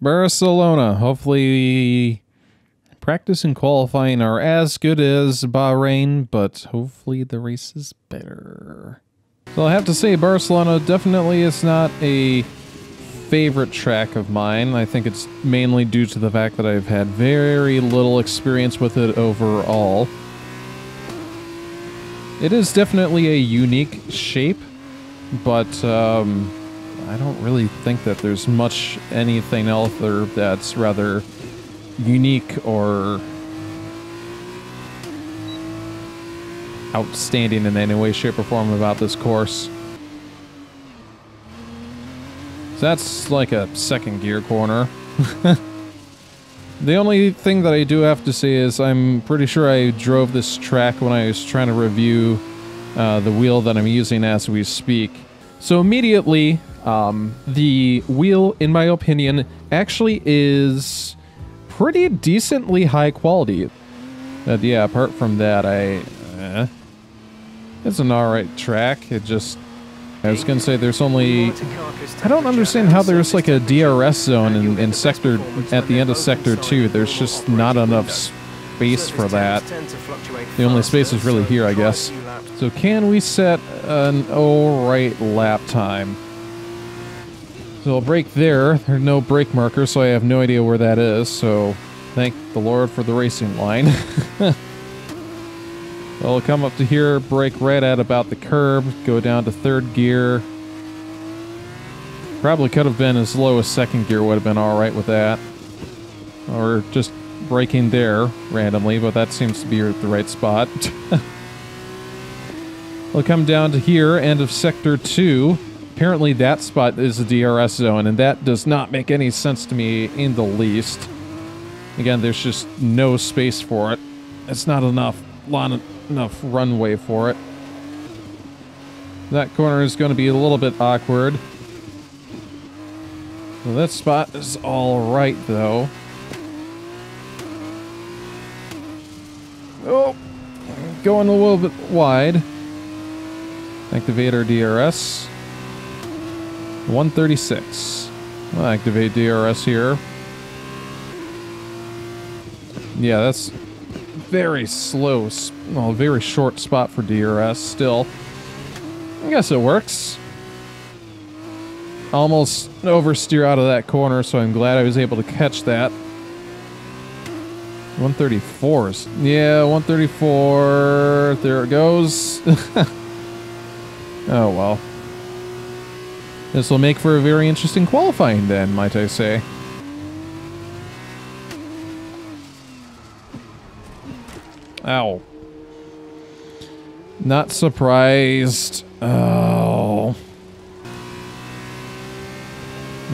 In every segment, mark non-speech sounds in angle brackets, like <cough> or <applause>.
Barcelona. Hopefully, practice and qualifying are as good as Bahrain, but hopefully the race is better. So I have to say, Barcelona definitely is not a favorite track of mine. I think it's mainly due to the fact that I've had very little experience with it overall. It is definitely a unique shape, but um, I don't really think that there's much anything else there that's rather unique or outstanding in any way, shape, or form about this course. So that's like a second gear corner. <laughs> the only thing that I do have to say is I'm pretty sure I drove this track when I was trying to review uh, the wheel that I'm using as we speak. So immediately, um, the wheel, in my opinion, actually is pretty decently high quality. But yeah, apart from that, I... Eh, it's an alright track. It just I was gonna say there's only. I don't understand how there's like a DRS zone in, in sector at the end of sector two. There's just not enough space for that. The only space is really here, I guess. So can we set an alright lap time? So I'll brake there. <laughs> There's no brake marker, so I have no idea where that is. So thank the Lord for the racing line. <laughs> I'll come up to here, brake right at about the curb, go down to third gear. Probably could have been as low as second gear would have been alright with that. Or just braking there randomly, but that seems to be the right spot. <laughs> we'll come down to here, end of sector 2. Apparently that spot is a DRS zone, and that does not make any sense to me in the least. Again, there's just no space for it. It's not enough enough runway for it. That corner is going to be a little bit awkward. Well, that spot is all right, though. Oh, going a little bit wide. Activate our DRS. 136. I'll activate DRS here. Yeah, that's very slow, well, very short spot for DRS still. I guess it works. Almost oversteer out of that corner, so I'm glad I was able to catch that. 134s. Yeah, 134. There it goes. <laughs> oh, well. This will make for a very interesting qualifying then, might I say. Ow. Not surprised. Oh.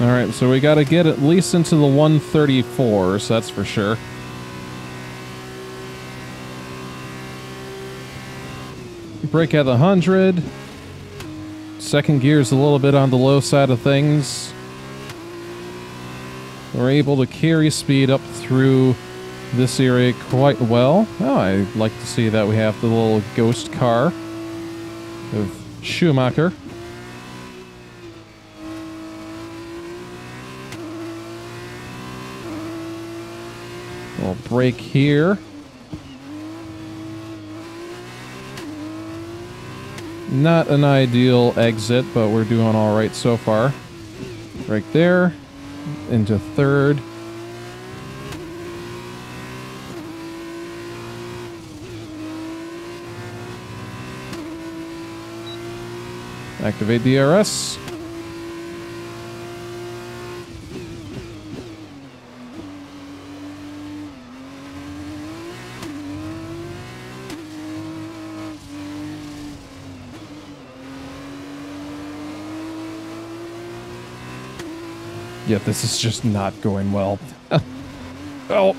Alright, so we gotta get at least into the 134s, that's for sure. Break at the 100. Second gear's a little bit on the low side of things. We're able to carry speed up through this area quite well. Oh, I like to see that we have the little ghost car of Schumacher. We'll brake here. Not an ideal exit, but we're doing alright so far. Right there. Into third. Activate DRS. Yeah, this is just not going well. oh.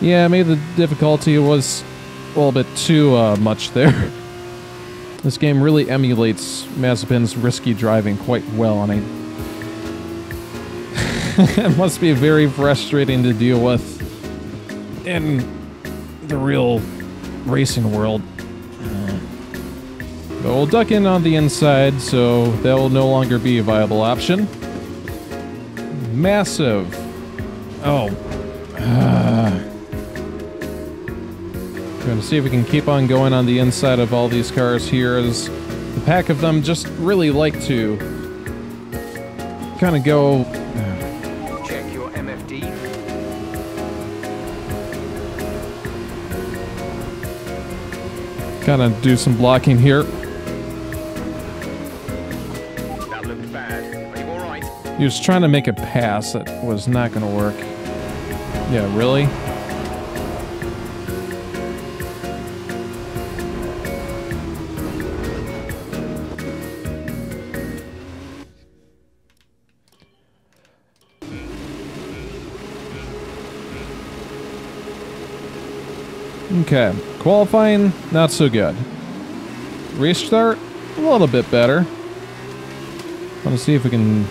Yeah, maybe the difficulty was a little bit too uh, much there. <laughs> this game really emulates Mazepin's risky driving quite well, and I... <laughs> it must be very frustrating to deal with. In the real racing world. But we'll duck in on the inside, so that will no longer be a viable option. Massive. Oh. <sighs> Uh, going to see if we can keep on going on the inside of all these cars here as the pack of them just really like to kind of go kind of do some blocking here. That looked bad. Are you alright? He was trying to make a pass that was not going to work. Yeah, really? Okay, qualifying, not so good. Restart, a little bit better. Want to see if we can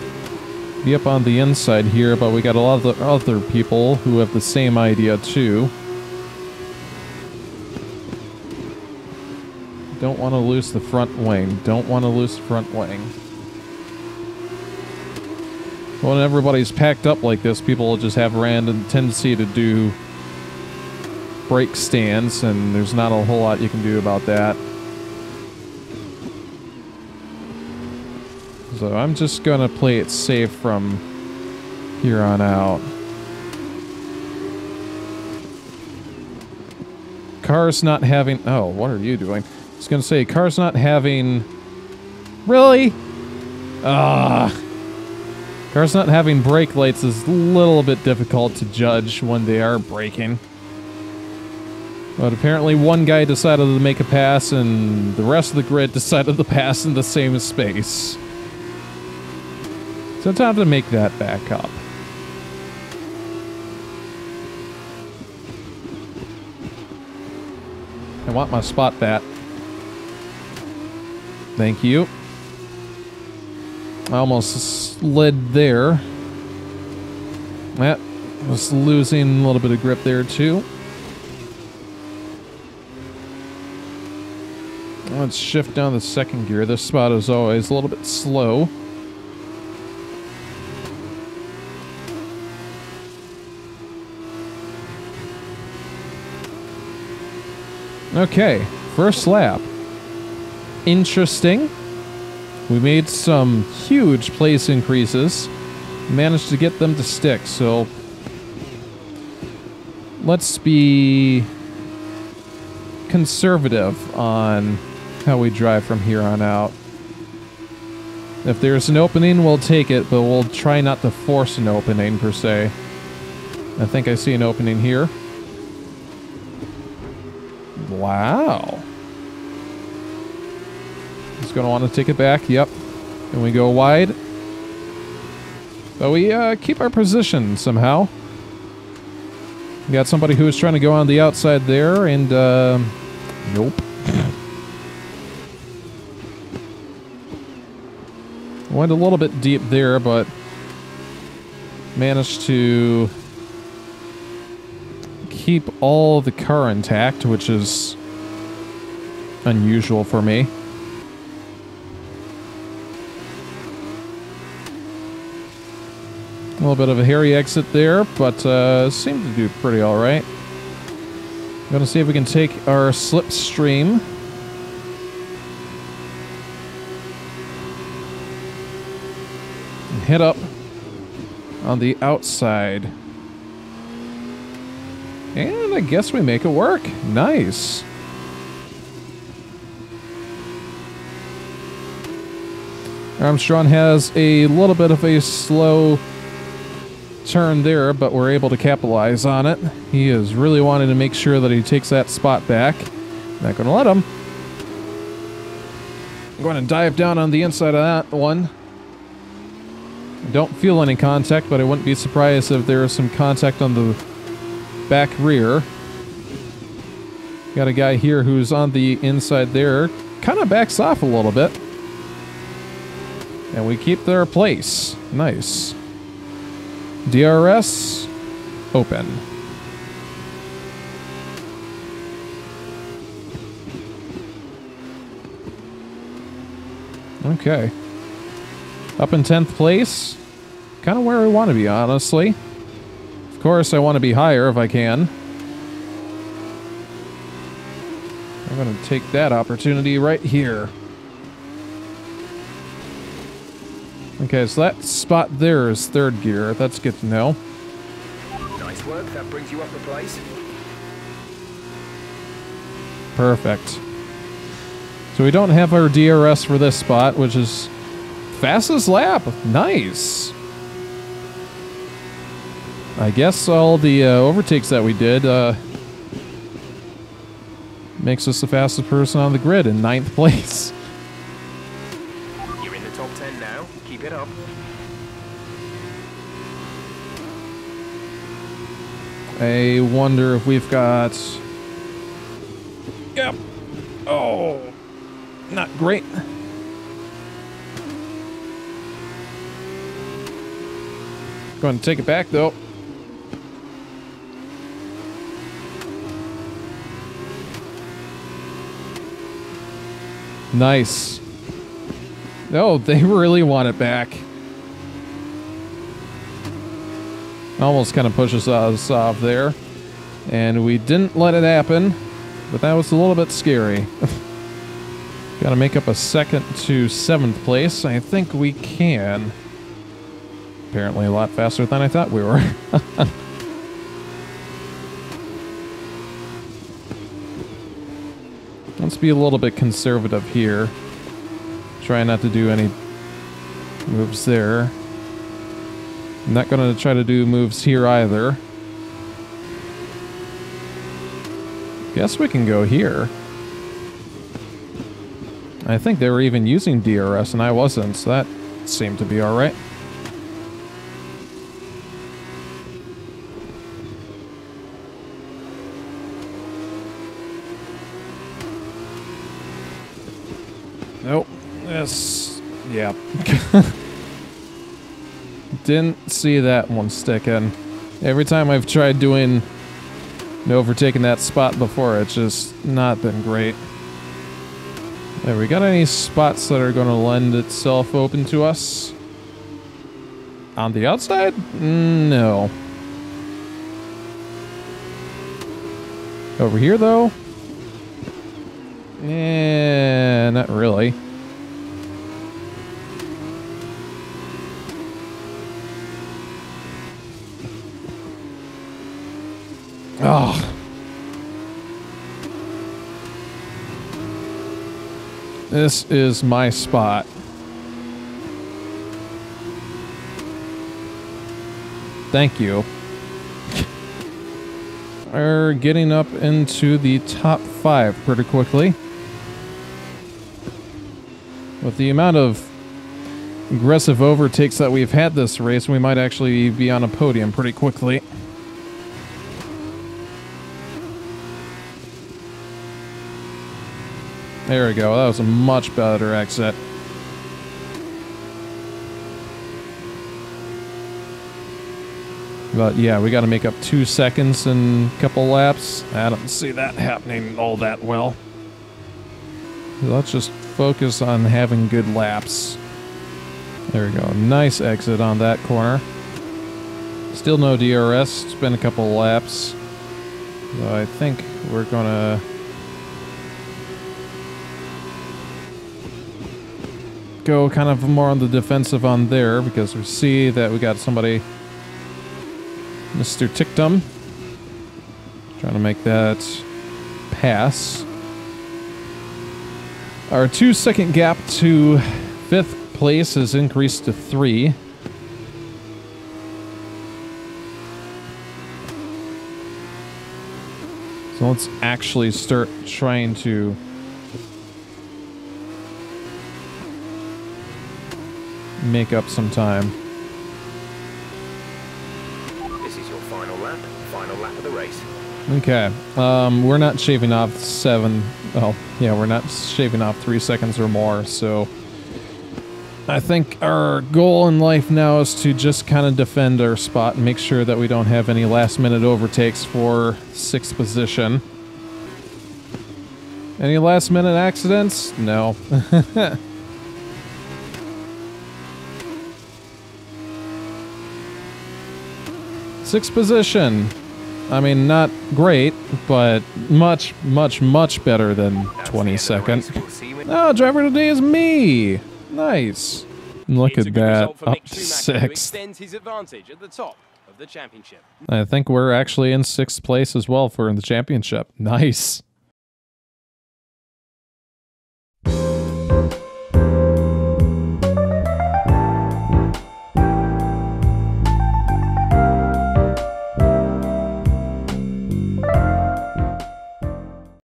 be up on the inside here, but we got a lot of the other people who have the same idea too. Don't want to lose the front wing. Don't want to lose the front wing. When everybody's packed up like this, people will just have a random tendency to do brake stands, and there's not a whole lot you can do about that. So I'm just gonna play it safe from here on out. Car's not having. Oh, what are you doing? I was gonna say, car's not having. Really? Ah. Car's not having brake lights is a little bit difficult to judge when they are braking. But apparently one guy decided to make a pass and the rest of the grid <laughs> decided to pass in the same space. So it's time to make that back up. I want my spot bat. Thank you. I almost slid there. That was losing a little bit of grip there too. Let's shift down the second gear. This spot is always a little bit slow. Okay, first lap. Interesting. We made some huge place increases. Managed to get them to stick, so let's be conservative on how we drive from here on out. If there's an opening, we'll take it, but we'll try not to force an opening per se. I think I see an opening here. Wow. He's going to want to take it back. Yep. And we go wide. But we uh, keep our position somehow. We got somebody who's trying to go on the outside there, and uh, nope. Went a little bit deep there, but managed to keep all the car intact, which is unusual for me. A little bit of a hairy exit there, but uh, seemed to do pretty all right. Gonna see if we can take our slipstream. Hit up on the outside. And I guess we make it work. Nice. Armstrong has a little bit of a slow turn there, but we're able to capitalize on it. He is really wanting to make sure that he takes that spot back. Not going to let him. I'm going to dive down on the inside of that one don't feel any contact, but I wouldn't be surprised if there is some contact on the back rear. Got a guy here who's on the inside there. Kind of backs off a little bit. And we keep their place. Nice. DRS open. Okay. Up in 10th place. Kind of where I want to be, honestly. Of course, I want to be higher if I can. I'm going to take that opportunity right here. Okay, so that spot there is third gear. That's good to know. Nice work. That brings you up a place. Perfect. So we don't have our DRS for this spot, which is fastest lap. Nice. I guess all the uh, overtakes that we did uh, makes us the fastest person on the grid in ninth place. <laughs> You're in the top 10 now. Keep it up. I wonder if we've got. Yep. Oh, not great. Going to take it back though. Nice. Oh, they <laughs> really want it back. Almost kind of pushes us off there. And we didn't let it happen, but that was a little bit scary. <laughs> Got to make up a second to seventh place. I think we can. Apparently a lot faster than I thought we were. <laughs> be a little bit conservative here. Try not to do any moves there. I'm not going to try to do moves here either. Guess we can go here. I think they were even using DRS and I wasn't, so that seemed to be alright. Nope. This, yeah. <laughs> Didn't see that one sticking. Every time I've tried doing overtaking that spot before, it's just not been great. Have we got any spots that are going to lend itself open to us? On the outside? No. Over here, though? Not really. Oh. This is my spot. Thank you. <laughs> Are getting up into the top five pretty quickly. With the amount of aggressive overtakes that we've had this race, we might actually be on a podium pretty quickly. There we go. That was a much better exit. But yeah, we got to make up two seconds in a couple laps. I don't see that happening all that well. Let's just focus on having good laps. There we go. Nice exit on that corner. Still no DRS. It's been a couple laps. So I think we're going to go kind of more on the defensive on there because we see that we got somebody, Mr. Ticktum, trying to make that pass. Our two second gap to fifth place has increased to three. So let's actually start trying to make up some time. This is your final lap. Final lap of the race. Okay. Um, we're not shaving off seven. Well, yeah, we're not shaving off three seconds or more, so I think our goal in life now is to just kind of defend our spot and make sure that we don't have any last minute overtakes for sixth position. Any last minute accidents? No. <laughs> sixth position. I mean, not great, but much, much, much better than That's the end of the race. 22nd. We'll see you in- Oh, driver today is me. Nice. Look at that. Up to oh, sixth. his advantage at the top of the championship. I think we're actually in sixth place as well for the championship. Nice.